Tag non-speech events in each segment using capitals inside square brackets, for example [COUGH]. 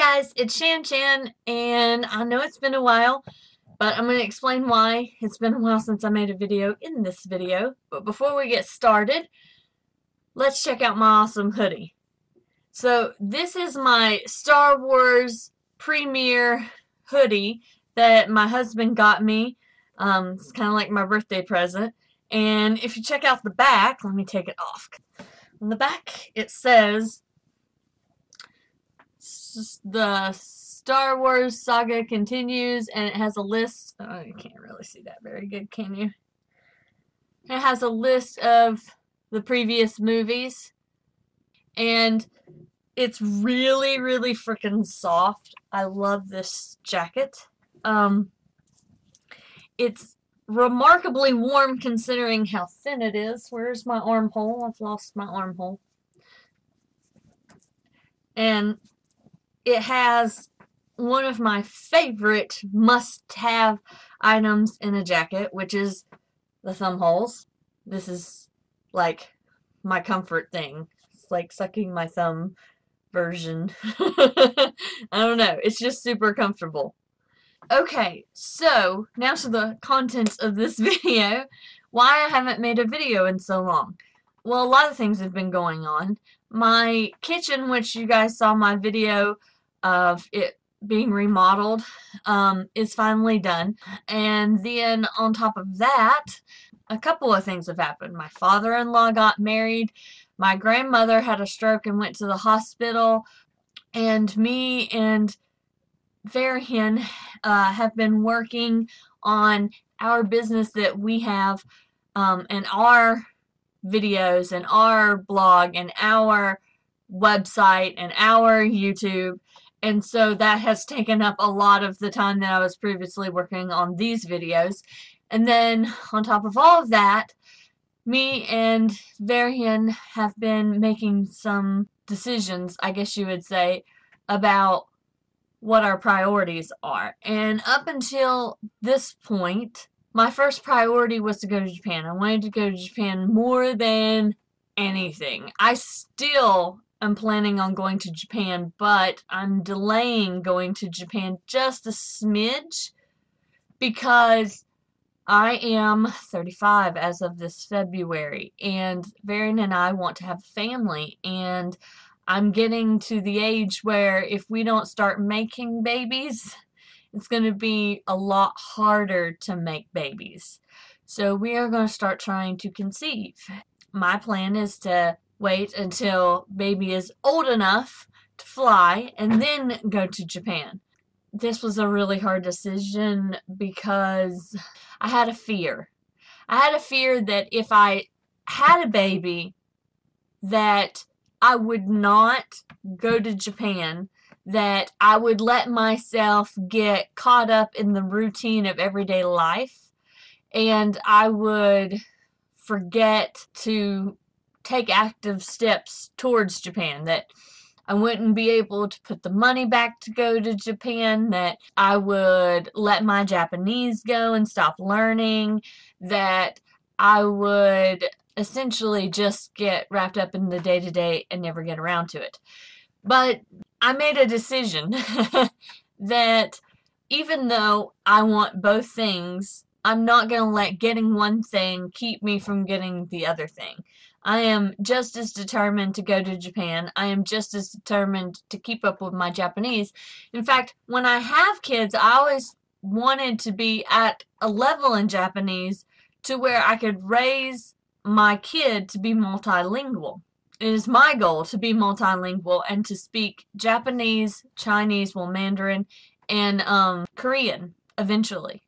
guys, it's Shan Chan, and I know it's been a while, but I'm going to explain why it's been a while since I made a video in this video. But before we get started, let's check out my awesome hoodie. So this is my Star Wars premiere hoodie that my husband got me. Um, it's kind of like my birthday present. And if you check out the back, let me take it off. On the back, it says the Star Wars saga continues, and it has a list. Oh, you can't really see that very good, can you? It has a list of the previous movies, and it's really, really freaking soft. I love this jacket. Um, it's remarkably warm considering how thin it is. Where's my armhole? I've lost my armhole. And it has one of my favorite must-have items in a jacket, which is the thumb holes. This is like my comfort thing. It's like sucking my thumb version. [LAUGHS] I don't know. It's just super comfortable. Okay, so now to the contents of this [LAUGHS] video. Why I haven't made a video in so long. Well, a lot of things have been going on. My kitchen, which you guys saw my video of it being remodeled um, is finally done. And then on top of that, a couple of things have happened. My father-in-law got married. My grandmother had a stroke and went to the hospital. And me and Varian uh, have been working on our business that we have um, and our videos and our blog and our website and our YouTube and so that has taken up a lot of the time that I was previously working on these videos. And then on top of all of that, me and Varian have been making some decisions, I guess you would say, about what our priorities are. And up until this point, my first priority was to go to Japan. I wanted to go to Japan more than anything. I still I'm planning on going to Japan, but I'm delaying going to Japan just a smidge because I am 35 as of this February, and Varian and I want to have a family, and I'm getting to the age where if we don't start making babies, it's going to be a lot harder to make babies. So we are going to start trying to conceive. My plan is to wait until baby is old enough to fly and then go to Japan. This was a really hard decision because I had a fear. I had a fear that if I had a baby that I would not go to Japan, that I would let myself get caught up in the routine of everyday life and I would forget to take active steps towards Japan, that I wouldn't be able to put the money back to go to Japan, that I would let my Japanese go and stop learning, that I would essentially just get wrapped up in the day to day and never get around to it. But I made a decision [LAUGHS] that even though I want both things, I'm not going to let getting one thing keep me from getting the other thing. I am just as determined to go to Japan. I am just as determined to keep up with my Japanese. In fact, when I have kids, I always wanted to be at a level in Japanese to where I could raise my kid to be multilingual. It is my goal to be multilingual and to speak Japanese, Chinese, well Mandarin, and um, Korean eventually.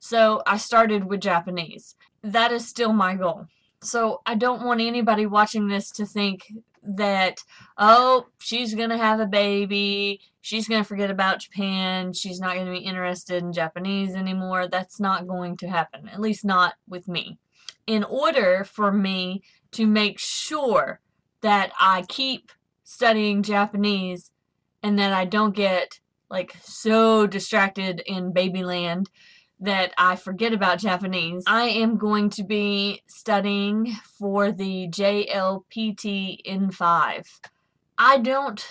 So I started with Japanese. That is still my goal. So I don't want anybody watching this to think that, oh, she's going to have a baby, she's going to forget about Japan, she's not going to be interested in Japanese anymore. That's not going to happen, at least not with me. In order for me to make sure that I keep studying Japanese and that I don't get like so distracted in babyland that I forget about Japanese. I am going to be studying for the JLPT N5. I don't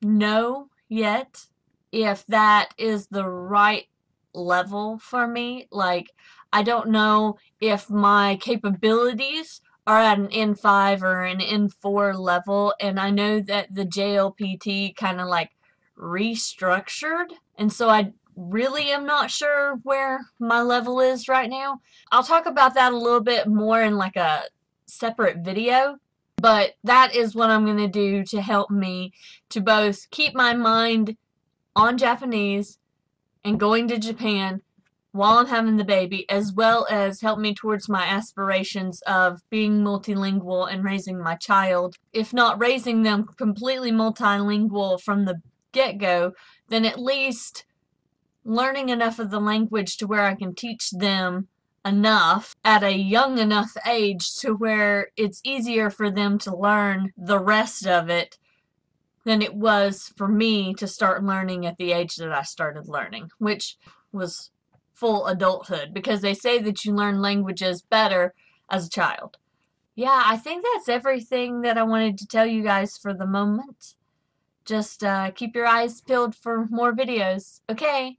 know yet if that is the right level for me. Like, I don't know if my capabilities are at an N5 or an N4 level, and I know that the JLPT kind of like restructured, and so I really am not sure where my level is right now. I'll talk about that a little bit more in like a separate video, but that is what I'm going to do to help me to both keep my mind on Japanese and going to Japan while I'm having the baby, as well as help me towards my aspirations of being multilingual and raising my child. If not raising them completely multilingual from the get go, then at least learning enough of the language to where I can teach them enough at a young enough age to where it's easier for them to learn the rest of it than it was for me to start learning at the age that I started learning, which was full adulthood because they say that you learn languages better as a child. Yeah, I think that's everything that I wanted to tell you guys for the moment. Just uh, keep your eyes peeled for more videos. Okay,